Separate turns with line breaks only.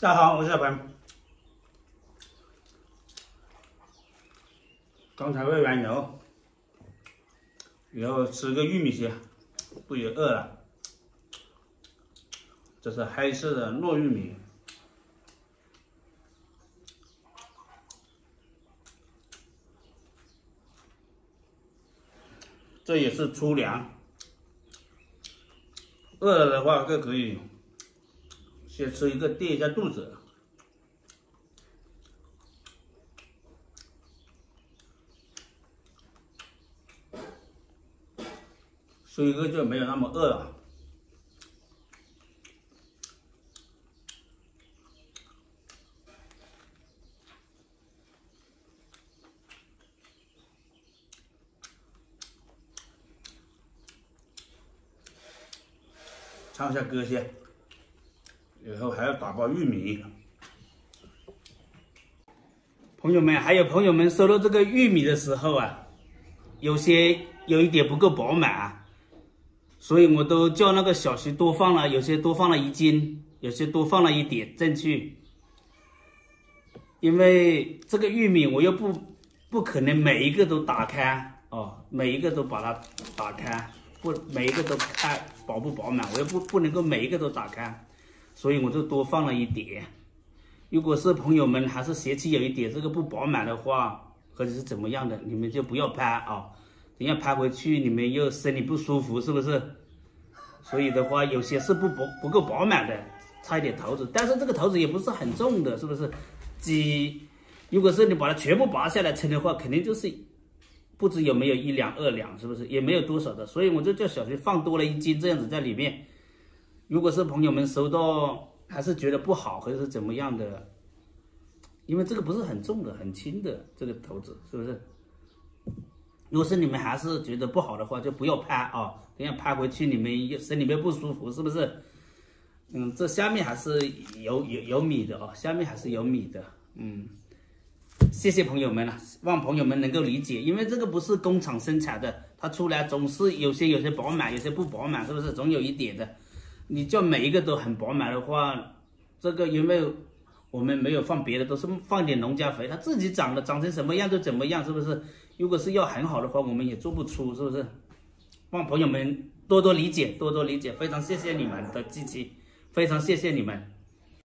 大家好，我是小鹏。刚才喂完牛，然后吃个玉米些，不也饿了？这是黑色的糯玉米，这也是粗粮。饿了的话，就可以先吃一个垫一下肚子。吃一个就没有那么饿了。唱一下歌先，然后还要打包玉米。朋友们，还有朋友们收到这个玉米的时候啊，有些有一点不够饱满啊，所以我都叫那个小徐多放了，有些多放了一斤，有些多放了一点进去。因为这个玉米我又不不可能每一个都打开哦，每一个都把它打开。不，每一个都看饱不饱满，我又不不能够每一个都打开，所以我就多放了一点。如果是朋友们还是嫌弃有一点这个不饱满的话，或者是怎么样的，你们就不要拍啊，等下拍回去你们又身体不舒服，是不是？所以的话，有些是不不不够饱满的，差一点头子，但是这个头子也不是很重的，是不是？鸡，如果是你把它全部拔下来称的话，肯定就是。不知有没有一两二两，是不是也没有多少的，所以我就叫小徐放多了一斤这样子在里面。如果是朋友们收到还是觉得不好，或者是怎么样的，因为这个不是很重的，很轻的这个头子，是不是？如果是你们还是觉得不好的话，就不要拍啊，等下拍回去你们身里面不舒服，是不是？嗯，这下面还是有有有米的哦，下面还是有米的，嗯。谢谢朋友们了，望朋友们能够理解，因为这个不是工厂生产的，它出来总是有些有些饱满，有些不饱满，是不是？总有一点的。你叫每一个都很饱满的话，这个因为我们没有放别的，都是放点农家肥，它自己长的，长成什么样就怎么样，是不是？如果是要很好的话，我们也做不出，是不是？望朋友们多多理解，多多理解，非常谢谢你们的支持，非常谢谢你们。